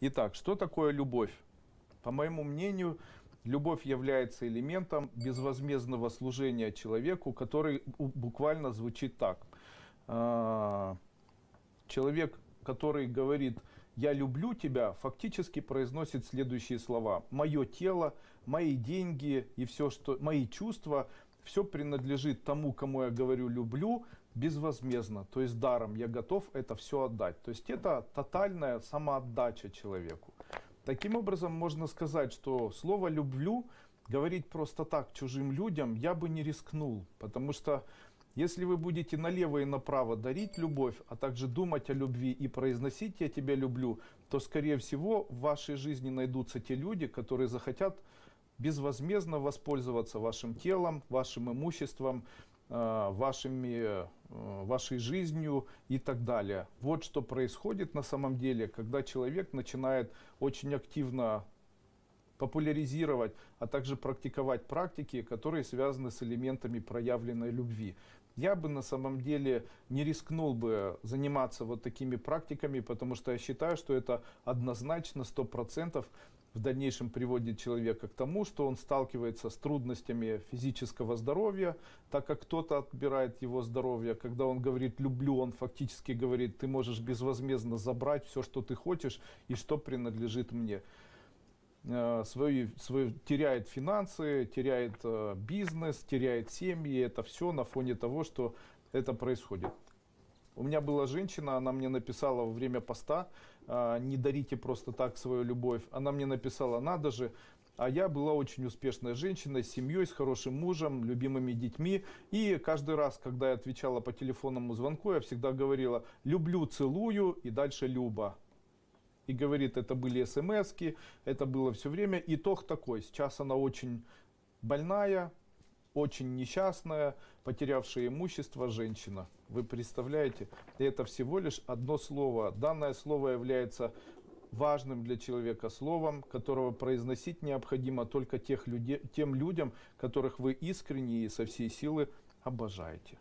Итак, что такое любовь? По моему мнению, любовь является элементом безвозмездного служения человеку, который буквально звучит так. А, Человек, который говорит «я люблю тебя», фактически произносит следующие слова. «Мое тело, мои деньги и все, что... мои чувства, все принадлежит тому, кому я говорю «люблю», безвозмездно, то есть даром. Я готов это все отдать. То есть это тотальная самоотдача человеку. Таким образом, можно сказать, что слово «люблю» говорить просто так чужим людям я бы не рискнул, потому что если вы будете налево и направо дарить любовь, а также думать о любви и произносить «я тебя люблю», то, скорее всего, в вашей жизни найдутся те люди, которые захотят безвозмездно воспользоваться вашим телом, вашим имуществом, э, вашими, э, вашей жизнью и так далее. Вот что происходит на самом деле, когда человек начинает очень активно популяризировать, а также практиковать практики, которые связаны с элементами проявленной любви. Я бы на самом деле не рискнул бы заниматься вот такими практиками, потому что я считаю, что это однозначно 100% в дальнейшем приводит человека к тому, что он сталкивается с трудностями физического здоровья, так как кто-то отбирает его здоровье. Когда он говорит «люблю», он фактически говорит «ты можешь безвозмездно забрать все, что ты хочешь и что принадлежит мне» э, свои, свои, теряет финансы, теряет э, бизнес, теряет семьи. Это все на фоне того, что это происходит. У меня была женщина, она мне написала во время поста, э, не дарите просто так свою любовь. Она мне написала, надо же, а я была очень успешная женщина с семьей, с хорошим мужем, любимыми детьми. И каждый раз, когда я отвечала по телефонному звонку, я всегда говорила «люблю, целую» и дальше «люба». И говорит, это были смс это было все время. Итог такой, сейчас она очень больная, очень несчастная, потерявшая имущество женщина. Вы представляете? Это всего лишь одно слово. Данное слово является важным для человека словом, которого произносить необходимо только тех людей, тем людям, которых вы искренне и со всей силы обожаете.